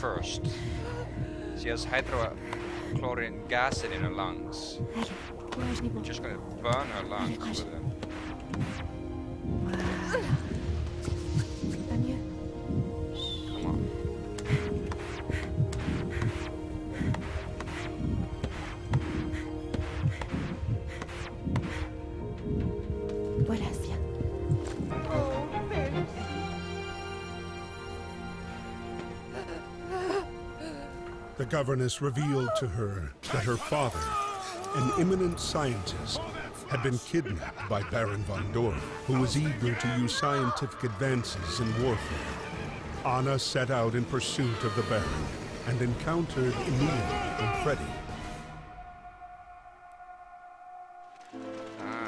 first? She has hydrochlorine gas in her lungs. Allez, courage Nebo. You're just gonna burn her lungs with it. Governess revealed to her that her father, an eminent scientist, had been kidnapped by Baron von Dorf, who was eager to use scientific advances in warfare. Anna set out in pursuit of the Baron and encountered Emile and Freddie.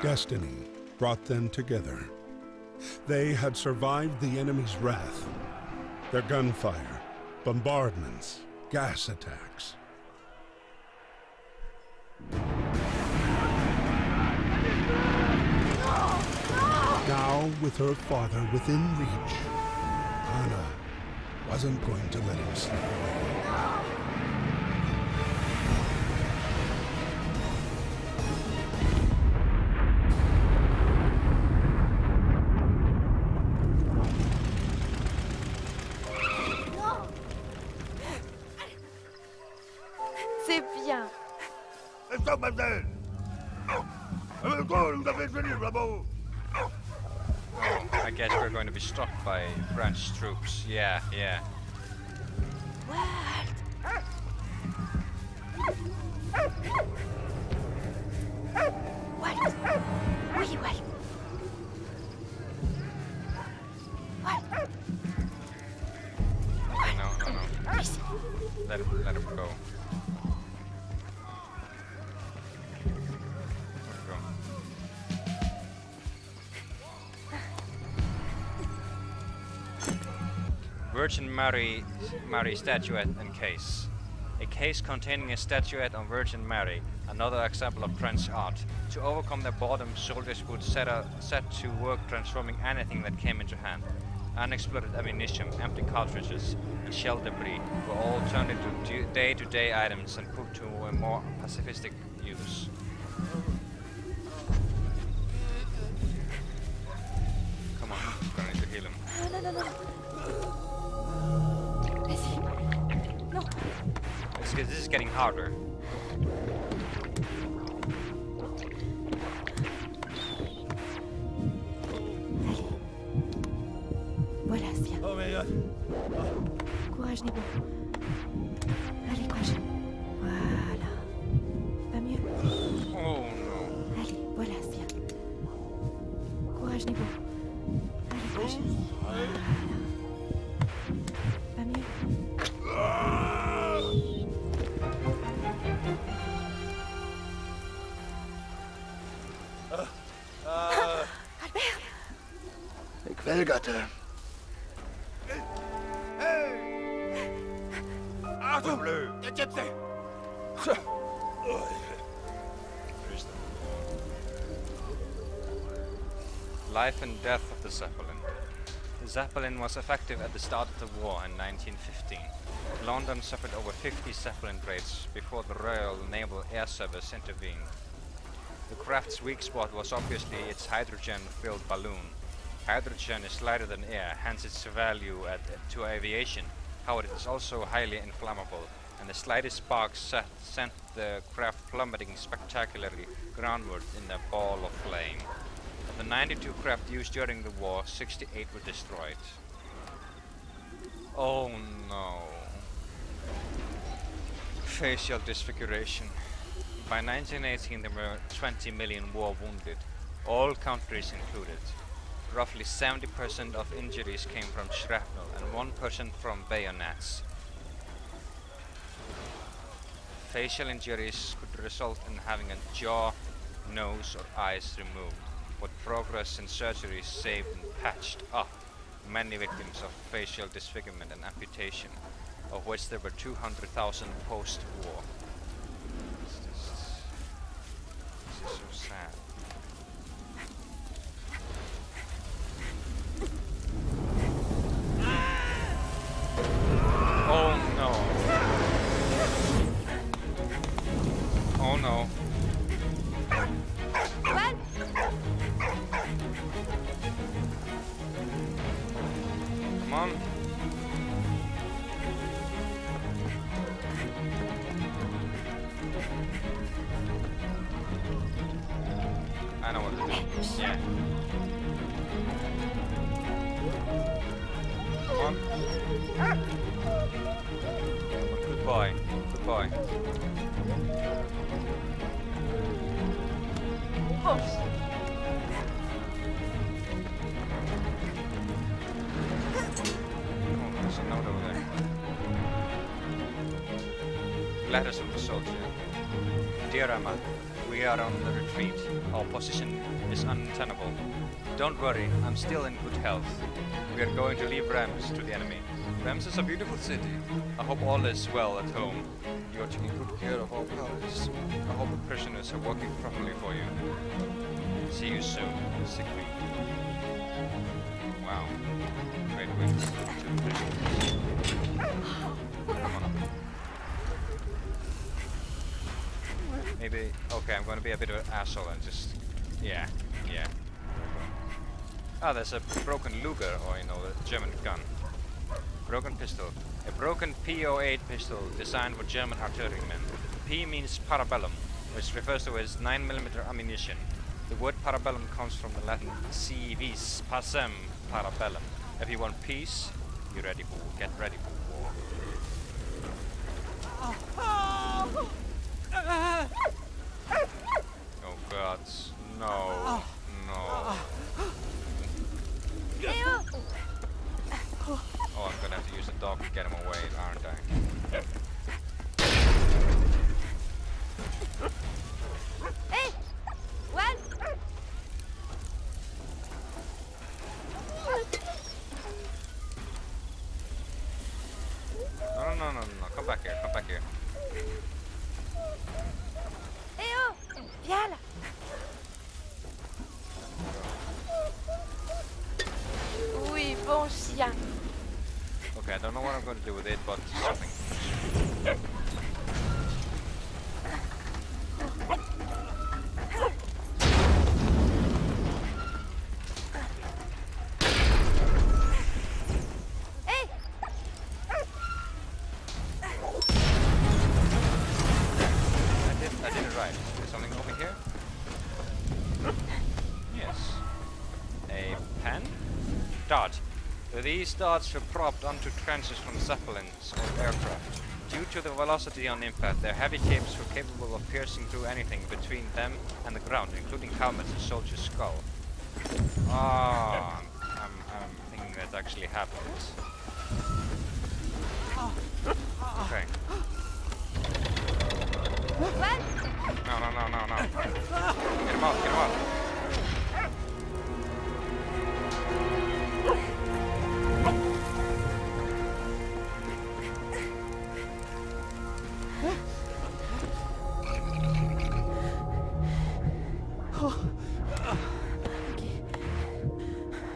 Destiny brought them together. They had survived the enemy's wrath, their gunfire, bombardments, gas attacks. Now, with her father within reach, Anna wasn't going to let him slip away. I guess we're going to be struck by French troops. Yeah, yeah. Walt. Oui, Walt. Walt. No, no, no. Let him, let him go. Virgin Mary, Mary statuette and case. A case containing a statuette of Virgin Mary, another example of French art. To overcome their boredom, soldiers would set, a, set to work transforming anything that came into hand. Unexploded ammunition, empty cartridges, and shell debris were all turned into day-to-day items and put to a more pacifistic use. Come on, gonna to heal him. Non, non. Vas-y. Non. This, this is getting harder. Voilà, Sia. Oh, mais... Courage, Nebo. Allez, courage. Voilà. Ik Quellgatte. Arthur Bleu! Der Gypsy! Life and death of the Zeppelin. The Zeppelin was effective at the start of the war in 1915. London suffered over 50 Zeppelin raids before the Royal Naval Air Service intervened. The craft's weak spot was obviously its hydrogen-filled balloon. Hydrogen is lighter than air, hence its value at, to aviation. However, it is also highly inflammable, and the slightest spark set, sent the craft plummeting spectacularly groundward in a ball of flame. Of the 92 craft used during the war, 68 were destroyed. Oh no. Facial disfiguration. By 1918 there were 20 million war wounded, all countries included. Roughly 70% of injuries came from shrapnel and 1% from bayonets. Facial injuries could result in having a jaw, nose or eyes removed, but progress in surgery saved and patched up many victims of facial disfigurement and amputation, of which there were 200,000 post-war. This is- this is so sad. Yeah. Come on. Good boy. Good boy. Oh, Oh, there's a over there. Letters from the soldier. Dear Emma, we are on the retreat. Our position is untenable. Don't worry, I'm still in good health. We are going to leave Reims to the enemy. Reims is a beautiful city. I hope all is well at home. You are taking good care of our palace. I hope the prisoners are working properly for you. See you soon, Siegfried. Wow. Great win. Maybe, okay, I'm gonna be a bit of an asshole and just, yeah, yeah. Ah, there's a broken Luger, or you know, a German gun. Broken pistol. A broken P08 pistol designed for German artillerymen. P means parabellum, which refers to as 9mm ammunition. The word parabellum comes from the Latin si vis pacem parabellum. If you want peace, you ready for get ready for war. Oh gods, no, no. Eh oh Oh, I'm gonna have to use a dog to get him away, aren't I? Hé Wal No, no, no, no, come back here, come back here. Eh oh Viens là Oui, bon chien. Okay, I don't know what I'm gonna do with it, but something. These darts were propped onto trenches from zeppelins or aircraft. Due to the velocity on impact, their heavy capes were capable of piercing through anything between them and the ground, including helmets and soldiers' skull. Ah, I'm, I'm, I'm thinking that actually happens. Okay. No, no, no, no, no. Get him up, get him up.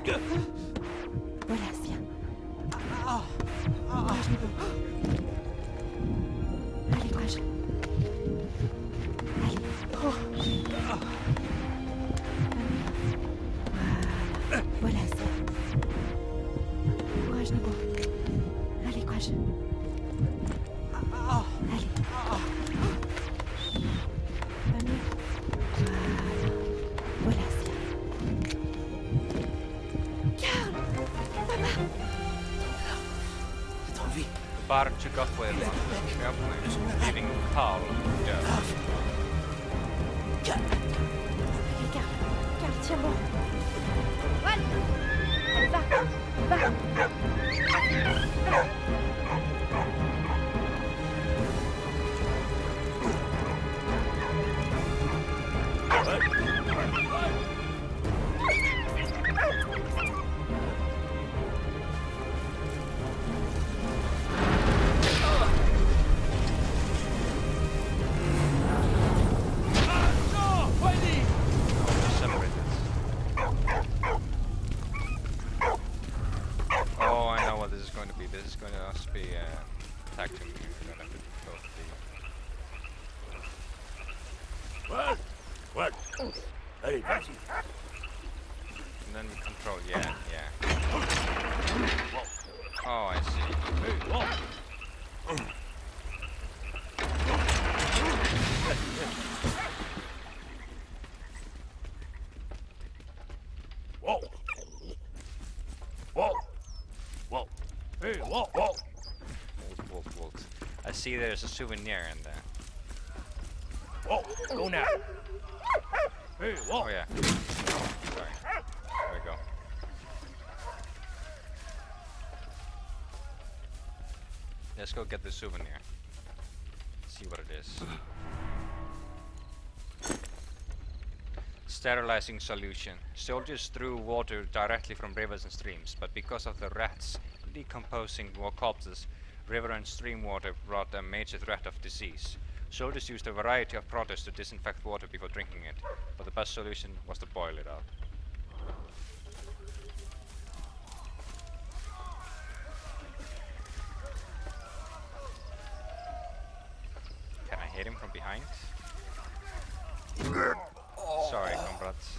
Voilà, viens. Courage, Nico. Allez, bar took off with him, leaving Karl dead. Allez, Karl. Karl, tiens-moi. Allez, va. Va. They're And then we control, yeah, yeah. Oh, I see. I see there's a souvenir in there. Oh, Go now! Hey, whoa. Oh yeah. Sorry. There we go. Let's go get the souvenir. See what it is. Sterilizing solution. Soldiers threw water directly from rivers and streams, but because of the rats decomposing corpses, river and stream water brought a major threat of disease. Soldiers used a variety of products to disinfect water before drinking it, but the best solution was to boil it out. Can I hit him from behind? Sorry, comrades.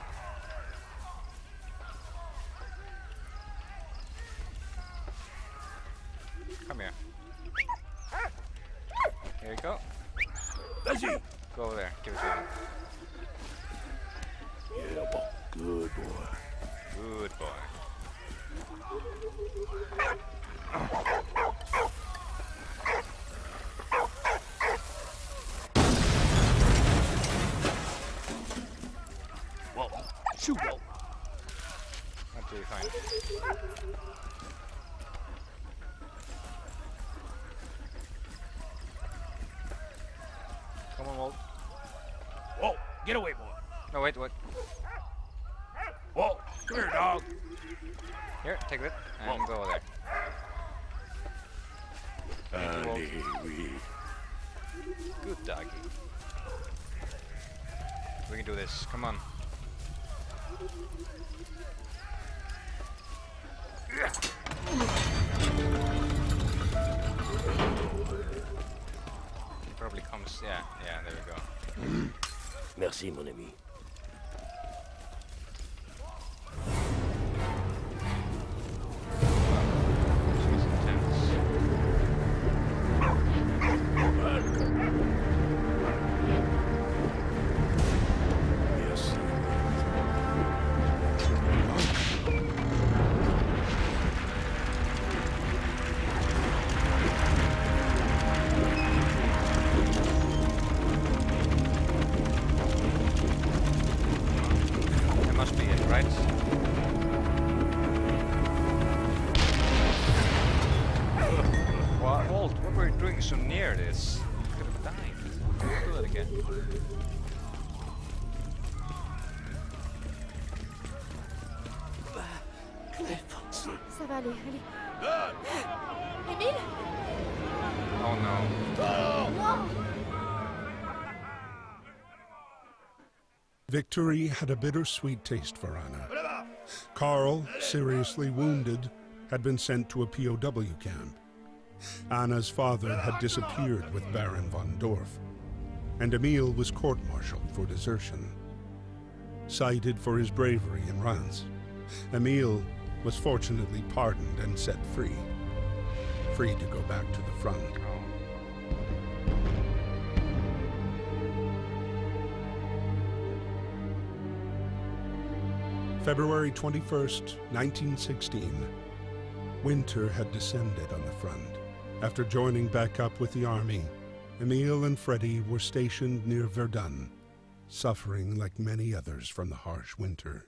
Get away, boy. No, wait, wait. Whoa. Come here, dog. Here, take it and Whoa. go over there. Thank. Good doggy. We can do this. Come on. He probably comes. Yeah, yeah. There we go. Merci, mon ami. Va aller, allez. Émile Oh no. Non Victory had a bittersweet taste for Anna. Karl, seriously wounded, had been sent to a POW camp. Anna's father had disappeared with Baron von Dorf, and Emile was court-martialed for desertion. Cited for his bravery in Reims, Emile was fortunately pardoned and set free. Free to go back to the front. February 21st, 1916. Winter had descended on the front. After joining back up with the army, Emile and Freddie were stationed near Verdun, suffering like many others from the harsh winter.